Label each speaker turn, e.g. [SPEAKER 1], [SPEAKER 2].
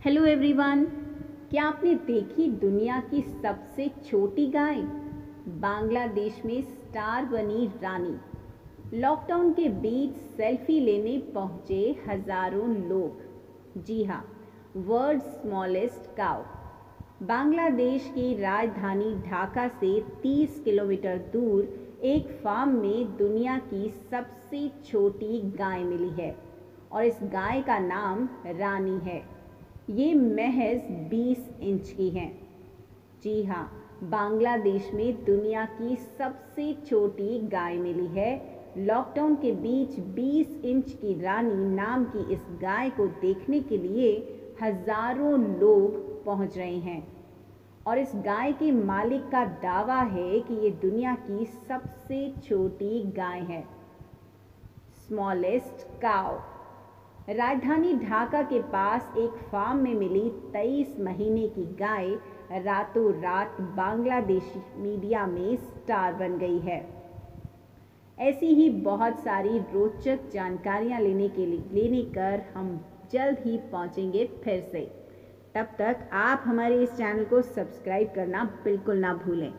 [SPEAKER 1] Hello everyone क्या आपने देखी दुनिया की सबसे छोटी गाय? बांग्लादेश में स्टार बनी रानी। लॉकडाउन के बीच सेल्फी लेने पहुँचे हज़ारों लोग। जी हाँ वर्ल्ड स्मॉलेस्ट काउ बांग्लादेश की राजधानी ढाका से 30 किलोमीटर दूर एक फार्म में दुनिया की सबसे छोटी गाय मिली है और इस गाय का नाम रानी है। ये महज 20 इंच की हैं। जी हाँ बांग्लादेश में दुनिया की सबसे छोटी गाय मिली है। लॉकडाउन के बीच 20 इंच की रानी नाम की इस गाय को देखने के लिए हज़ारों लोग पहुँच रहे हैं। और इस गाय के मालिक का दावा है कि ये दुनिया की सबसे छोटी गाय है। Smallest cow. राजधानी ढाका के पास एक फार्म में मिली तेईस महीने की गाय रातों रात बांग्लादेशी मीडिया में स्टार बन गई है। ऐसी ही बहुत सारी रोचक जानकारियाँ लेने के लिए, लेने कर हम जल्द ही पहुँचेंगे फिर से। तब तक आप हमारे इस चैनल को सब्सक्राइब करना बिल्कुल ना भूलें।